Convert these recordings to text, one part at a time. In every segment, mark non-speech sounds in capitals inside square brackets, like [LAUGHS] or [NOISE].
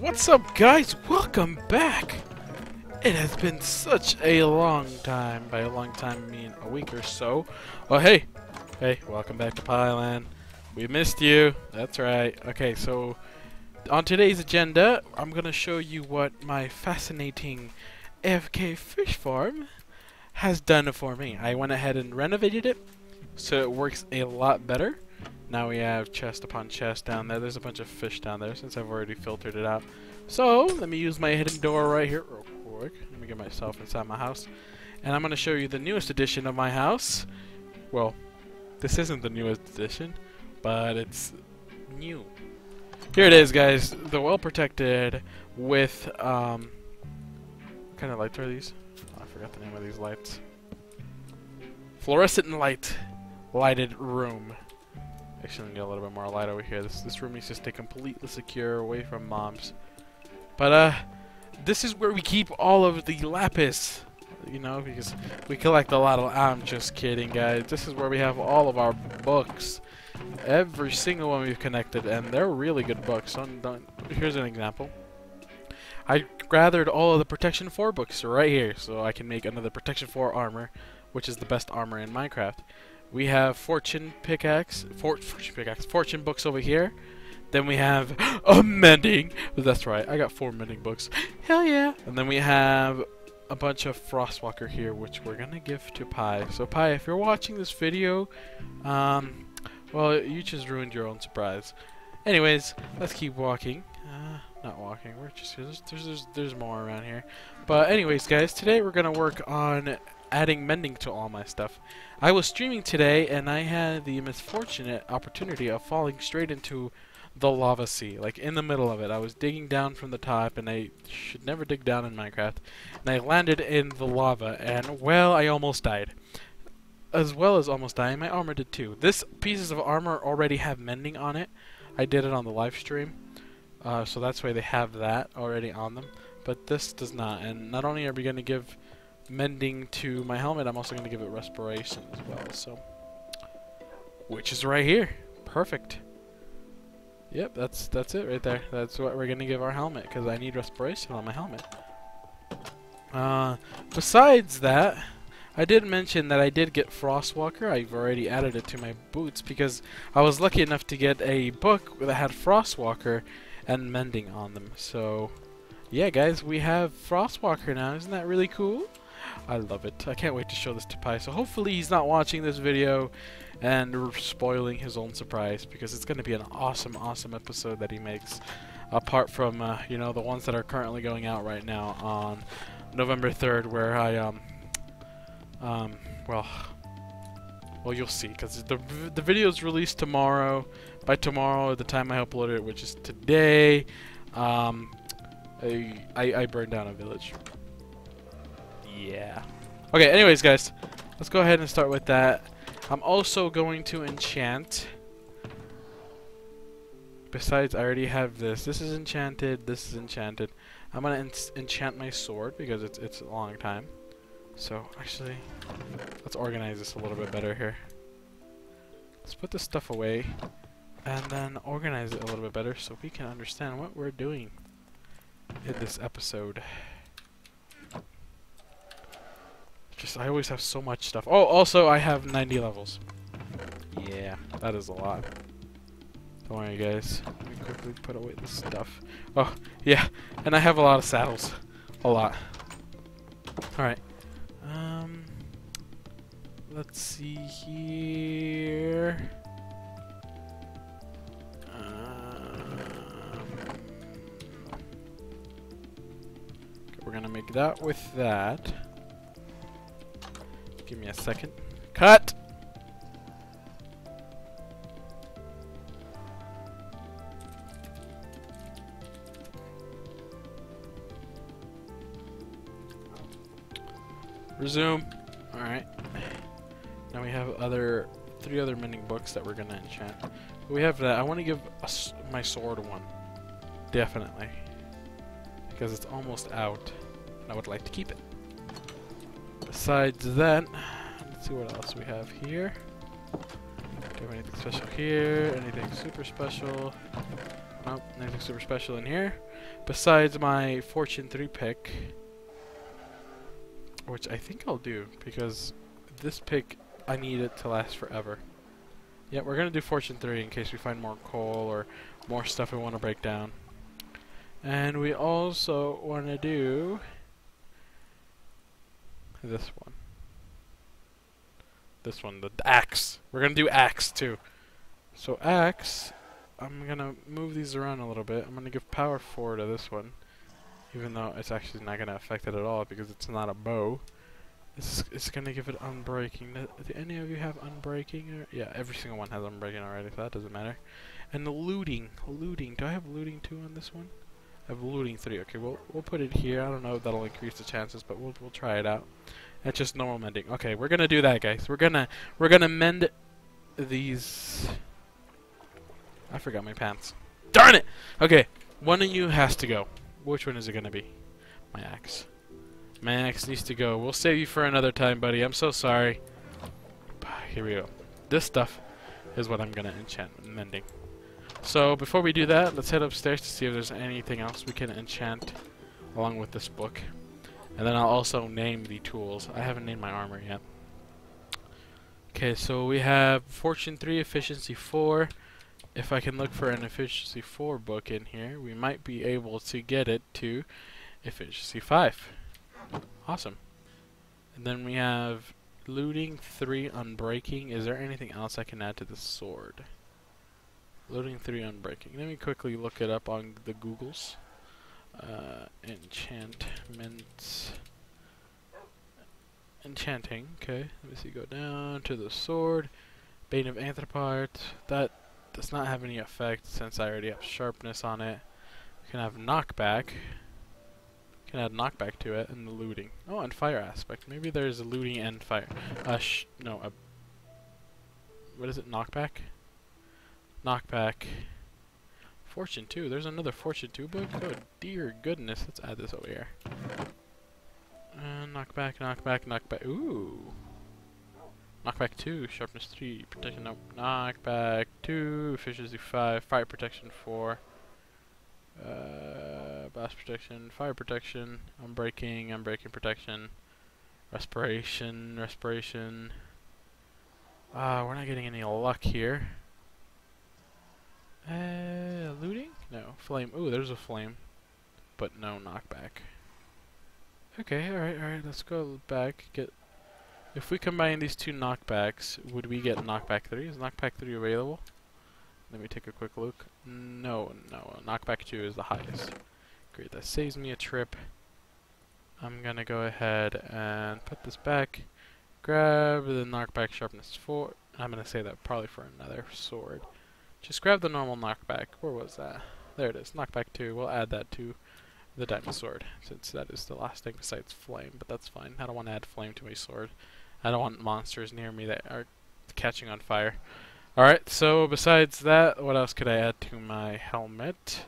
What's up, guys? Welcome back! It has been such a long time. By a long time, I mean a week or so. Oh, hey! Hey, welcome back to Pi Land. We missed you. That's right. Okay, so on today's agenda, I'm to show you what my fascinating AFK fish farm has done for me. I went ahead and renovated it so it works a lot better. Now we have chest upon chest down there. There's a bunch of fish down there since I've already filtered it out. So, let me use my hidden door right here real quick. Let me get myself inside my house. And I'm going to show you the newest edition of my house. Well, this isn't the newest edition, but it's new. Here it is, guys. The well-protected with, um... Kind of lights are these? Oh, I forgot the name of these lights. Fluorescent light. Lighted room. Actually, get a little bit more light over here. This this room needs to stay completely secure, away from mobs. But uh, this is where we keep all of the lapis. You know, because we collect a lot of. I'm just kidding, guys. This is where we have all of our books. Every single one we've connected, and they're really good books. Don't, don't, here's an example. I gathered all of the Protection 4 books right here, so I can make another Protection 4 armor, which is the best armor in Minecraft. We have fortune pickaxe, for, fortune pickaxe, fortune books over here. Then we have [GASPS] a mending. That's right, I got four mending books. Hell yeah! And then we have a bunch of Frostwalker here, which we're gonna give to Pi. So Pi, if you're watching this video, um, well, you just ruined your own surprise. Anyways, let's keep walking. Uh, not walking. We're just there's, there's there's more around here. But anyways, guys, today we're gonna work on adding mending to all my stuff. I was streaming today and I had the misfortunate opportunity of falling straight into the lava sea, like in the middle of it. I was digging down from the top and I should never dig down in Minecraft. And I landed in the lava and well, I almost died. As well as almost dying, my armor did too. This pieces of armor already have mending on it. I did it on the live stream. Uh, so that's why they have that already on them. But this does not. And not only are we going to give mending to my helmet, I'm also going to give it respiration as well. So, which is right here. Perfect. Yep, that's that's it right there. That's what we're going to give our helmet because I need respiration on my helmet. Uh, besides that, I did mention that I did get Frostwalker. I've already added it to my boots because I was lucky enough to get a book that had Frostwalker and mending on them. So, yeah, guys, we have Frostwalker now. Isn't that really cool? I love it. I can't wait to show this to Pi. So hopefully he's not watching this video and spoiling his own surprise because it's going to be an awesome, awesome episode that he makes. Apart from, uh, you know, the ones that are currently going out right now on November 3rd where I, um, um, well, well, you'll see because the, the video is released tomorrow. By tomorrow, the time I uploaded it, which is today, um, I, I, I burned down a village. Yeah. Okay, anyways, guys, let's go ahead and start with that. I'm also going to enchant. Besides, I already have this. This is enchanted. This is enchanted. I'm gonna en enchant my sword because it's it's a long time. So actually, let's organize this a little bit better here. Let's put this stuff away and then organize it a little bit better so we can understand what we're doing in this episode. Just, I always have so much stuff. Oh, also, I have 90 levels. Yeah, that is a lot. Don't worry, guys. Let me quickly put away this stuff. Oh, yeah, and I have a lot of saddles. A lot. Alright. Um, let's see here. Um, we're gonna make that with that. Give me a second. Cut! Resume. Alright. Now we have other three other mending books that we're gonna enchant. We have that. I want to give my sword one. Definitely. Because it's almost out. And I would like to keep it. Besides that, let's see what else we have here. Do we have anything special here? Anything super special? Nope, nothing super special in here. Besides my Fortune 3 pick. Which I think I'll do, because this pick, I need it to last forever. Yeah, we're gonna do Fortune 3 in case we find more coal or more stuff we want to break down. And we also want to do this one. This one, the axe. We're gonna do axe too. So axe, I'm gonna move these around a little bit. I'm gonna give power 4 to this one. Even though it's actually not gonna affect it at all because it's not a bow. It's, it's gonna give it unbreaking. Do, any of you have unbreaking? Or, yeah, every single one has unbreaking already, so that doesn't matter. And the looting, looting. Do I have looting two on this one? Have looting three. Okay, we'll we'll put it here. I don't know if that'll increase the chances, but we'll we'll try it out. That's just normal mending. Okay, we're gonna do that, guys. We're gonna we're gonna mend these. I forgot my pants. Darn it! Okay, one of you has to go. Which one is it gonna be? My axe. My axe needs to go. We'll save you for another time, buddy. I'm so sorry. Here we go. This stuff is what I'm gonna enchant mending. So before we do that, let's head upstairs to see if there's anything else we can enchant along with this book. And then I'll also name the tools. I haven't named my armor yet. Okay, so we have Fortune 3, Efficiency 4. If I can look for an Efficiency 4 book in here, we might be able to get it to Efficiency 5. Awesome. And then we have Looting 3, Unbreaking. Is there anything else I can add to the sword? Looting 3, Unbreaking. Let me quickly look it up on the Googles. Uh, enchantments. Enchanting, okay. Let me see, go down to the sword. Bane of Arthropods. That does not have any effect since I already have sharpness on it. Can have knockback. Can add knockback to it and the looting. Oh, and fire aspect. Maybe there's a looting and fire. Uh, sh no, a. What is it? Knockback? Knockback. Fortune 2. There's another Fortune 2 book? Oh, dear goodness. Let's add this over here. Uh, knockback, knockback, knockback. Ooh. Knockback 2, sharpness 3, protection no, knockback 2, efficiency 5, fire protection 4, uh, blast protection, fire protection, unbreaking, unbreaking protection, respiration, respiration. Ah, uh, we're not getting any luck here. Uh, looting? No. Flame. Ooh, there's a flame. But no knockback. Okay, alright, alright, let's go back, get... If we combine these two knockbacks, would we get knockback 3? Is knockback 3 available? Let me take a quick look. No, no, knockback 2 is the highest. Great, that saves me a trip. I'm gonna go ahead and put this back, grab the knockback sharpness 4. I'm gonna say that probably for another sword. Just grab the normal knockback. Where was that? There it is. Knockback 2. We'll add that to the diamond sword, since that is the last thing besides flame, but that's fine. I don't want to add flame to my sword. I don't want monsters near me that are catching on fire. Alright, so besides that, what else could I add to my helmet?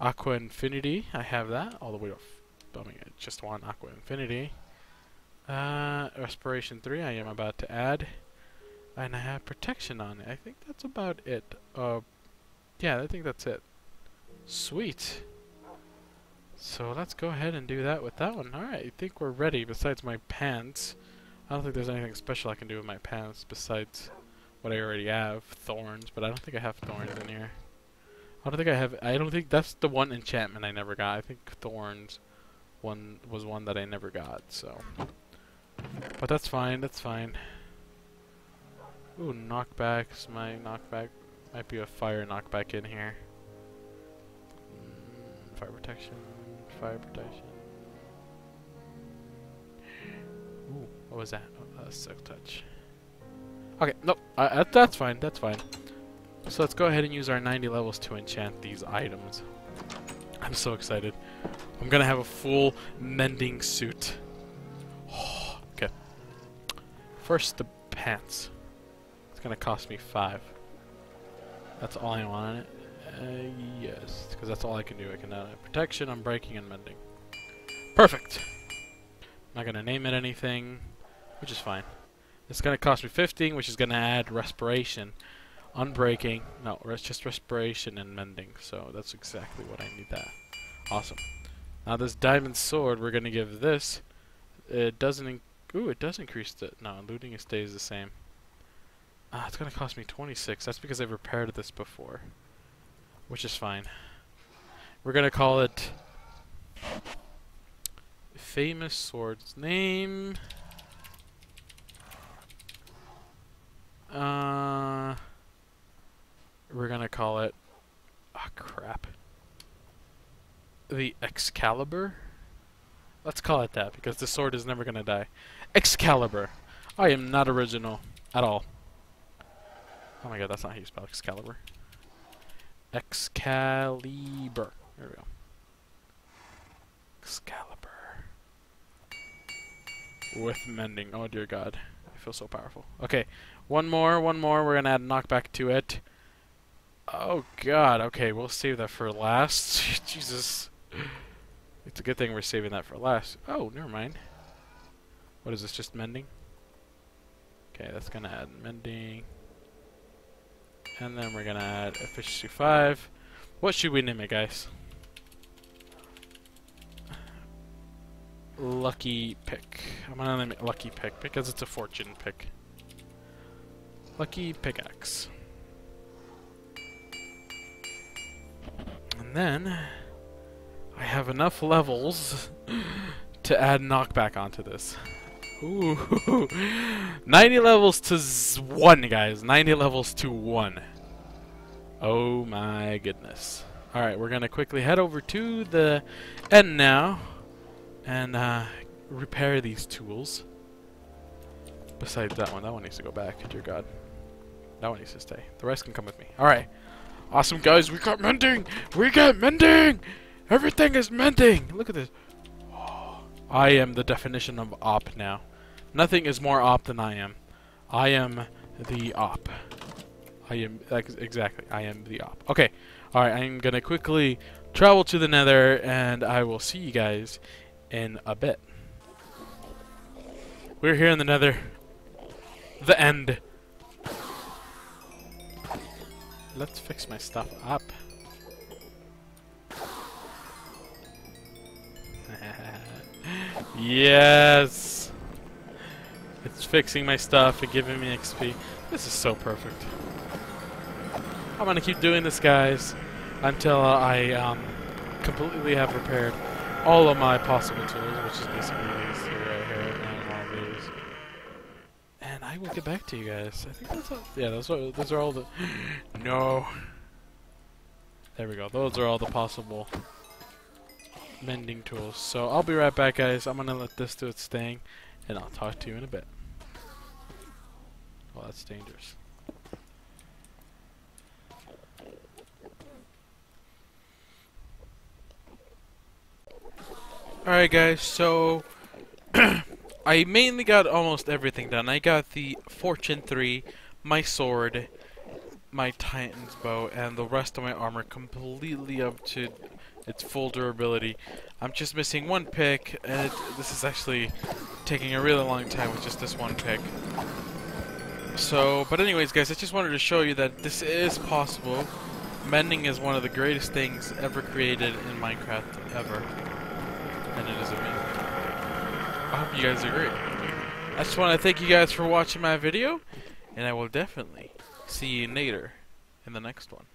Aqua Affinity. I have that all the way off. I mean, I just want Aqua Affinity. Uh, Respiration 3 I am about to add. And I have protection on it. I think that's about it. Uh, yeah, I think that's it. Sweet. So let's go ahead and do that with that one. Alright, I think we're ready besides my pants. I don't think there's anything special I can do with my pants besides what I already have. Thorns, but I don't think I have thorns in here. I don't think I have... I don't think that's the one enchantment I never got. I think thorns one was one that I never got, so... But that's fine, that's fine. Ooh, knockbacks. My knockback might be a fire knockback in here. Mm, fire protection. Fire protection. Ooh, what was that? Oh, a silk touch. Okay, nope. Uh, that's fine. That's fine. So let's go ahead and use our 90 levels to enchant these items. I'm so excited. I'm gonna have a full mending suit. [SIGHS] okay. First, the pants. It's gonna cost me five. That's all I want on it. Uh, yes, because that's all I can do. I can add protection, unbreaking, and mending. Perfect. I'm not gonna name it anything, which is fine. It's gonna cost me 15, which is gonna add respiration. Unbreaking. No, it's just respiration and mending. So that's exactly what I need that. Awesome. Now this diamond sword, we're gonna give this. It doesn't. Ooh, it does increase the. No, looting stays the same. Ah, it's gonna cost me 26. That's because I've repaired this before, which is fine. We're gonna call it famous sword's name. Uh, we're gonna call it. Ah, oh, crap. The Excalibur. Let's call it that because the sword is never gonna die. Excalibur. I am not original at all. Oh my god, that's not how you spell Excalibur. Excalibur. There we go. Excalibur. With mending. Oh dear god. I feel so powerful. Okay. One more, one more. We're gonna add knockback to it. Oh god. Okay, we'll save that for last. [LAUGHS] Jesus. It's a good thing we're saving that for last. Oh, never mind. What is this, just mending? Okay, that's gonna add mending. And then we're gonna add efficiency 5. What should we name it, guys? Lucky pick. I'm gonna name it Lucky Pick because it's a fortune pick. Lucky pickaxe. And then I have enough levels [LAUGHS] to add knockback onto this. Ooh, [LAUGHS] 90 levels to 1, guys. 90 levels to 1. Oh my goodness. Alright, we're going to quickly head over to the end now and uh, repair these tools. Besides that one. That one needs to go back. Dear God. That one needs to stay. The rest can come with me. Alright. Awesome, guys. We got mending! We got mending! Everything is mending! Look at this. [GASPS] I am the definition of op now. Nothing is more op than I am. I am the op. I am exactly. I am the op. Okay. All right. I'm gonna quickly travel to the Nether, and I will see you guys in a bit. We're here in the Nether. The end. Let's fix my stuff up. [LAUGHS] yes. It's fixing my stuff and giving me XP. This is so perfect. I'm gonna keep doing this, guys, until I um, completely have repaired all of my possible tools, which is basically these two right here and all these. And I will get back to you guys. I think that's all. Yeah, those are those are all the. [GASPS] no. There we go. Those are all the possible mending tools. So I'll be right back, guys. I'm gonna let this do its thing, and I'll talk to you in a bit. Well, that's dangerous. Alright guys, so [CLEARS THROAT] I mainly got almost everything done. I got the Fortune 3, my sword, my Titan's bow, and the rest of my armor completely up to its full durability. I'm just missing one pick, and it, this is actually taking a really long time with just this one pick. So, but anyways, guys, I just wanted to show you that this is possible. Mending is one of the greatest things ever created in Minecraft, ever. And it is amazing. I hope you guys agree. I just want to thank you guys for watching my video, and I will definitely see you later in the next one.